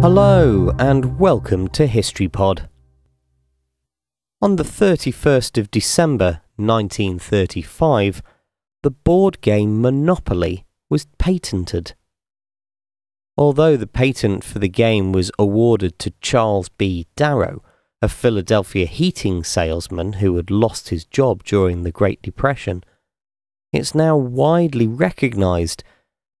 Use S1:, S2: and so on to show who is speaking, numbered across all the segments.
S1: Hello and welcome to History Pod. On the 31st of December 1935, the board game Monopoly was patented. Although the patent for the game was awarded to Charles B. Darrow, a Philadelphia heating salesman who had lost his job during the Great Depression, it's now widely recognized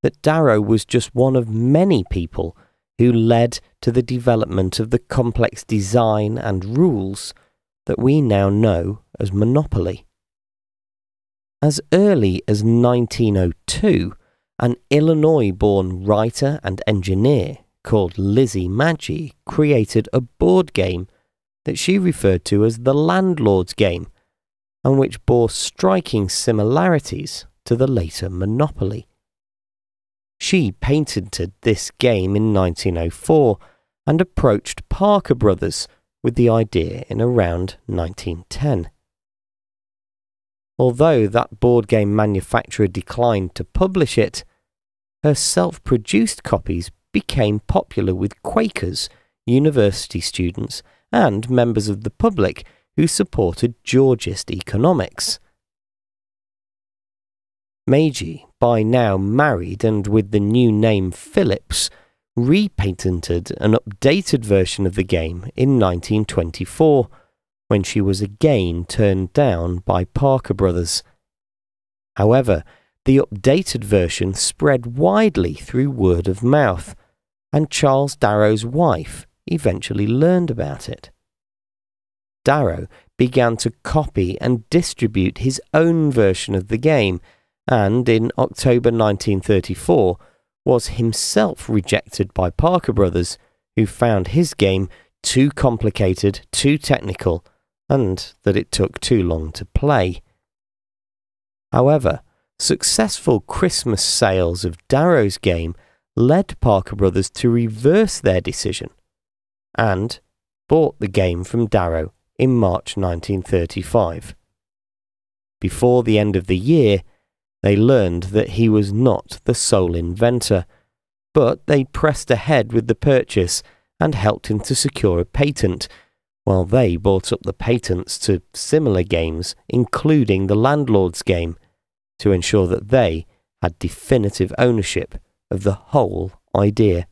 S1: that Darrow was just one of many people who led to the development of the complex design and rules that we now know as Monopoly. As early as 1902, an Illinois born writer and engineer called Lizzie Magie created a board game that she referred to as the Landlord's Game and which bore striking similarities to the later Monopoly. She patented this game in 1904 and approached Parker Brothers with the idea in around 1910. Although that board game manufacturer declined to publish it, her self produced copies became popular with Quakers, university students, and members of the public who supported Georgist economics. Magie, by now married and with the new name Phillips, repatented an updated version of the game in 1924 when she was again turned down by Parker Brothers. However, the updated version spread widely through word of mouth, and Charles Darrow's wife eventually learned about it. Darrow began to copy and distribute his own version of the game, and in October 1934 was himself rejected by Parker Brothers, who found his game too complicated, too technical, and that it took too long to play. However, successful Christmas sales of Darrow's game led Parker Brothers to reverse their decision and bought the game from Darrow in March 1935. Before the end of the year, they learned that he was not the sole inventor, but they pressed ahead with the purchase and helped him to secure a patent, while they bought up the patents to similar games, including the Landlord's game, to ensure that they had definitive ownership of the whole idea.